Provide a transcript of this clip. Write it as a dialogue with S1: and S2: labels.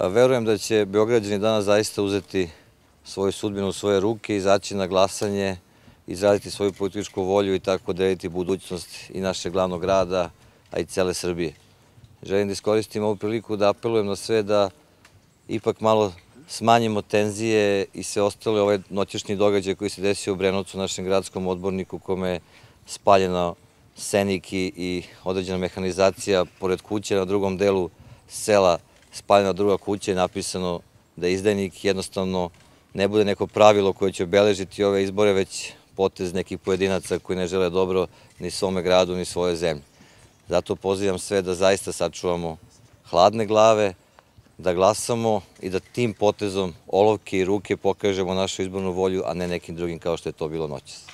S1: Verujem da će Beograđani danas zaista uzeti svoju sudbinu u svoje ruke, izaći na glasanje, izraditi svoju političku volju i tako deliti budućnost i našeg glavnog grada, a i cele Srbije. Želim da iskoristim ovu priliku da apelujem na sve da ipak malo smanjimo tenzije i sve ostale ovaj noćešnji događaj koji se desio u Brenovcu, našem gradskom odborniku, kome je spaljeno senik i određena mehanizacija pored kuće na drugom delu sela spaljena druga kuća i napisano da je izdajnik jednostavno ne bude neko pravilo koje će obeležiti ove izbore, već potez nekih pojedinaca koji ne žele dobro ni svome gradu, ni svoje zemlje. Zato pozivam sve da zaista sačuvamo hladne glave, da glasamo i da tim potezom olovke i ruke pokažemo našu izbornu volju, a ne nekim drugim kao što je to bilo noćas.